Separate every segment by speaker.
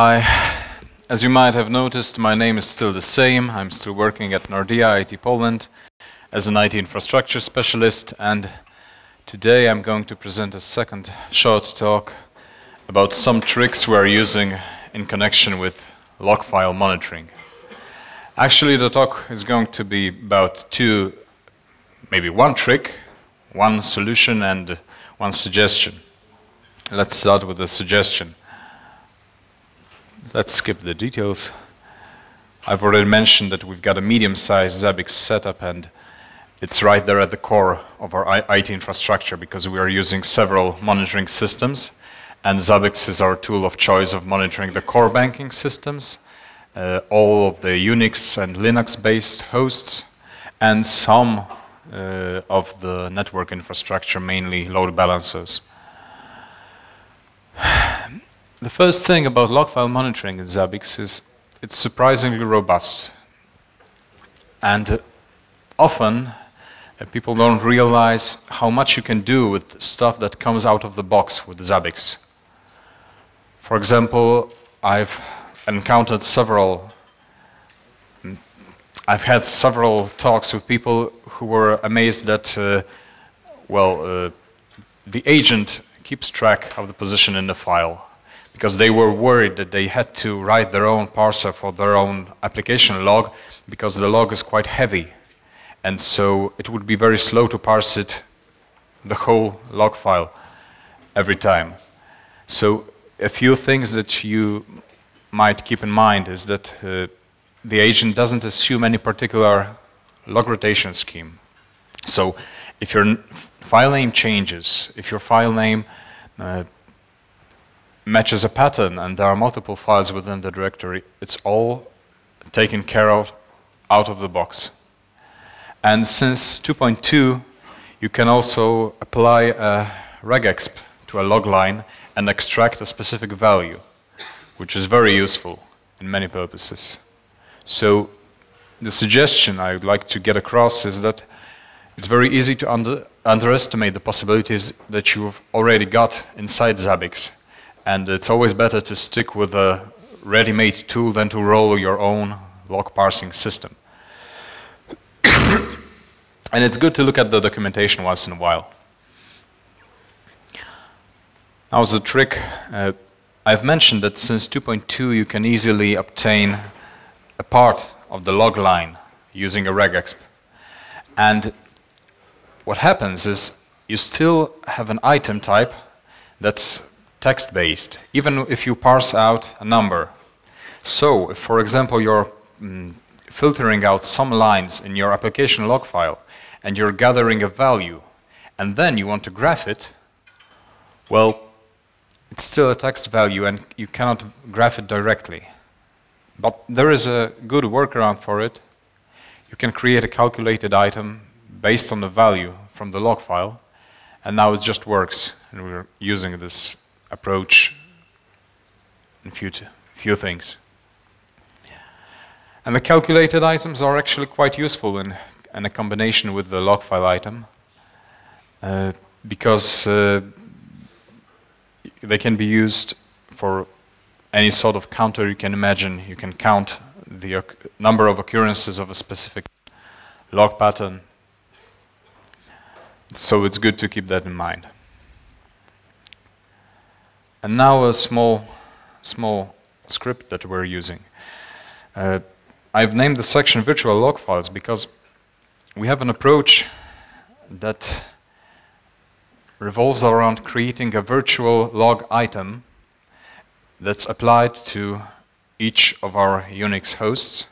Speaker 1: Hi. As you might have noticed, my name is still the same. I'm still working at Nordea IT Poland as an IT infrastructure specialist, and today I'm going to present a second short talk about some tricks we're using in connection with log file monitoring. Actually, the talk is going to be about two, maybe one trick, one solution, and one suggestion. Let's start with the suggestion. Let's skip the details. I've already mentioned that we've got a medium-sized Zabbix setup and it's right there at the core of our IT infrastructure because we are using several monitoring systems and Zabbix is our tool of choice of monitoring the core banking systems, uh, all of the Unix and Linux-based hosts, and some uh, of the network infrastructure, mainly load balancers. The first thing about log file monitoring in Zabbix is it's surprisingly robust. And uh, often uh, people don't realize how much you can do with stuff that comes out of the box with Zabbix. For example, I've encountered several, mm, I've had several talks with people who were amazed that, uh, well, uh, the agent keeps track of the position in the file because they were worried that they had to write their own parser for their own application log because the log is quite heavy. And so it would be very slow to parse it, the whole log file, every time. So a few things that you might keep in mind is that uh, the agent doesn't assume any particular log rotation scheme. So if your file name changes, if your file name uh, matches a pattern and there are multiple files within the directory, it's all taken care of out of the box. And since 2.2, you can also apply a regexp to a log line and extract a specific value, which is very useful in many purposes. So the suggestion I would like to get across is that it's very easy to under underestimate the possibilities that you've already got inside Zabbix and it's always better to stick with a ready-made tool than to roll your own log parsing system. and it's good to look at the documentation once in a while. Now, a trick, uh, I've mentioned that since 2.2 you can easily obtain a part of the log line using a regexp. And what happens is you still have an item type that's text-based, even if you parse out a number. So, if, for example, you're mm, filtering out some lines in your application log file, and you're gathering a value, and then you want to graph it, well, it's still a text value, and you cannot graph it directly. But there is a good workaround for it. You can create a calculated item based on the value from the log file, and now it just works, and we're using this approach in few, few things. And the calculated items are actually quite useful in, in a combination with the log file item uh, because uh, they can be used for any sort of counter you can imagine. You can count the number of occurrences of a specific log pattern. So it's good to keep that in mind. And now a small, small script that we're using. Uh, I've named the section virtual log files because we have an approach that revolves around creating a virtual log item that's applied to each of our Unix hosts.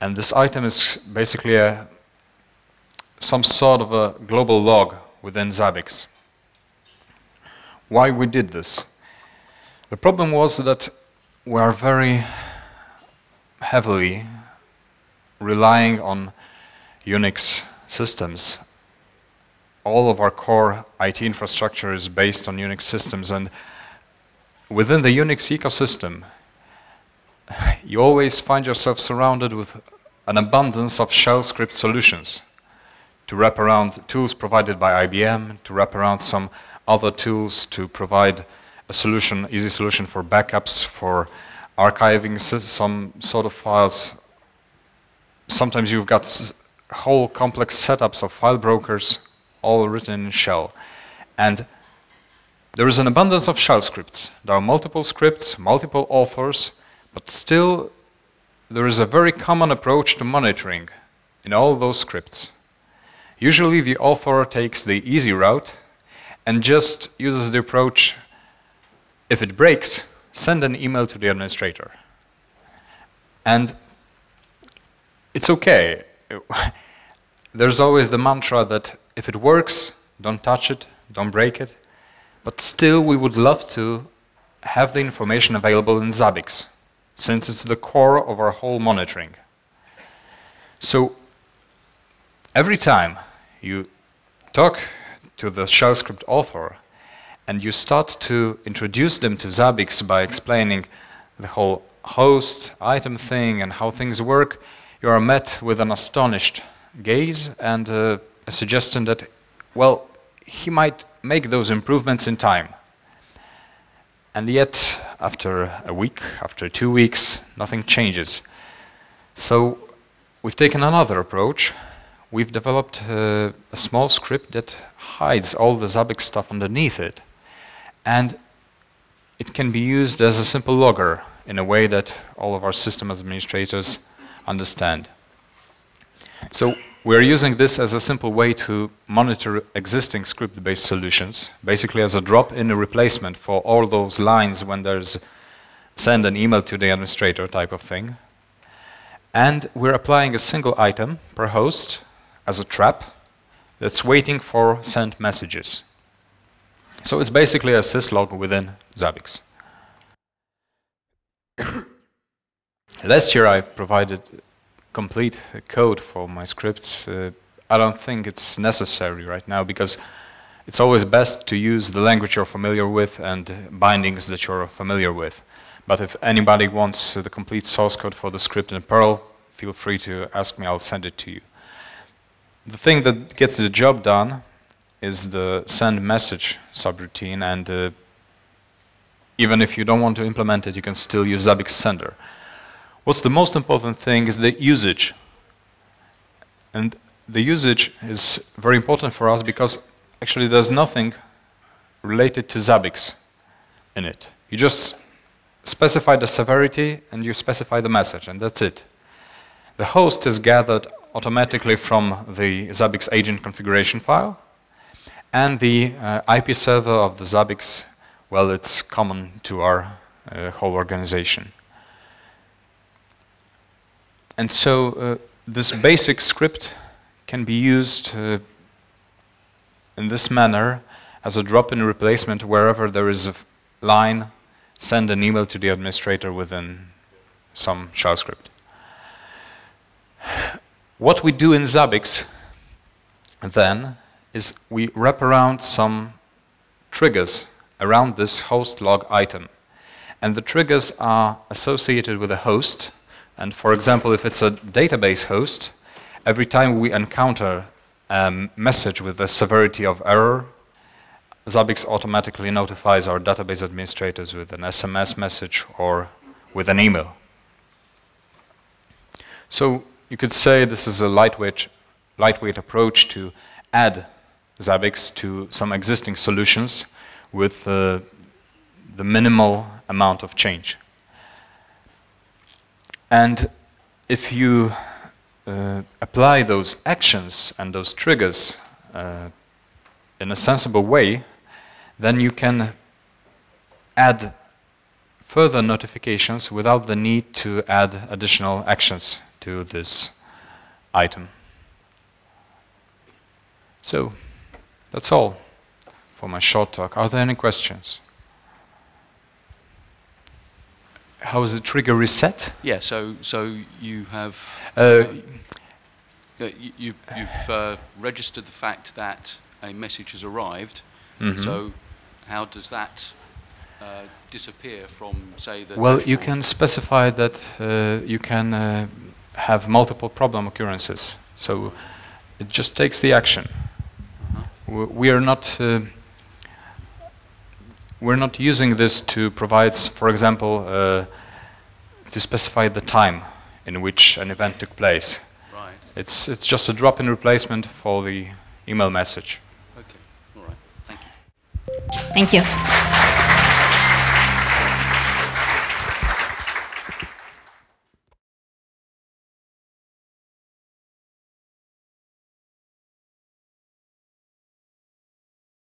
Speaker 1: And this item is basically a, some sort of a global log within Zabbix. Why we did this? The problem was that we are very heavily relying on Unix systems. All of our core IT infrastructure is based on Unix systems and within the Unix ecosystem you always find yourself surrounded with an abundance of shell script solutions to wrap around tools provided by IBM, to wrap around some other tools to provide a solution, easy solution for backups, for archiving some sort of files. Sometimes you've got whole complex setups of file brokers all written in shell. And there is an abundance of shell scripts. There are multiple scripts, multiple authors, but still there is a very common approach to monitoring in all those scripts. Usually the author takes the easy route and just uses the approach, if it breaks, send an email to the administrator. And it's okay. There's always the mantra that if it works, don't touch it, don't break it. But still, we would love to have the information available in Zabbix, since it's the core of our whole monitoring. So every time you talk to the shell script author and you start to introduce them to Zabbix by explaining the whole host item thing and how things work, you are met with an astonished gaze and uh, a suggestion that, well, he might make those improvements in time. And yet, after a week, after two weeks, nothing changes. So we've taken another approach. We've developed uh, a small script that hides all the Zabbix stuff underneath it. And it can be used as a simple logger in a way that all of our system administrators understand. So we're using this as a simple way to monitor existing script-based solutions, basically as a drop-in replacement for all those lines when there's send an email to the administrator type of thing. And we're applying a single item per host as a trap that's waiting for sent messages. So it's basically a syslog within Zabbix. Last year I provided complete code for my scripts, uh, I don't think it's necessary right now because it's always best to use the language you're familiar with and bindings that you're familiar with. But if anybody wants the complete source code for the script in Perl, feel free to ask me, I'll send it to you. The thing that gets the job done is the send message subroutine and uh, even if you don't want to implement it, you can still use Zabbix sender. What's the most important thing is the usage. And the usage is very important for us because actually there's nothing related to Zabbix in it. You just specify the severity and you specify the message, and that's it. The host is gathered automatically from the Zabbix agent configuration file, and the uh, IP server of the Zabbix, well, it's common to our uh, whole organization. And so uh, this basic script can be used uh, in this manner as a drop-in replacement wherever there is a line, send an email to the administrator within some shell script. What we do in Zabbix then is we wrap around some triggers around this host log item. And the triggers are associated with a host and for example, if it's a database host, every time we encounter a message with the severity of error, Zabbix automatically notifies our database administrators with an SMS message or with an email. So you could say this is a lightweight, lightweight approach to add Zabbix to some existing solutions with uh, the minimal amount of change. And if you uh, apply those actions and those triggers uh, in a sensible way, then you can add further notifications without the need to add additional actions to this item. So, that's all for my short talk. Are there any questions? how is the trigger reset?
Speaker 2: Yeah, so so you have
Speaker 1: uh,
Speaker 2: you, have uh, registered the fact that a message has arrived. Mm -hmm. So how does that uh, disappear from, say, the
Speaker 1: Well, you can specify that uh, you can uh, have multiple problem occurrences. So it just takes the action. -huh. We are not uh, we're not using this to provide, for example, uh, to specify the time in which an event took place.
Speaker 2: Right.
Speaker 1: It's, it's just a drop-in replacement for the email message.
Speaker 2: Okay. All right. Thank you.
Speaker 3: Thank you.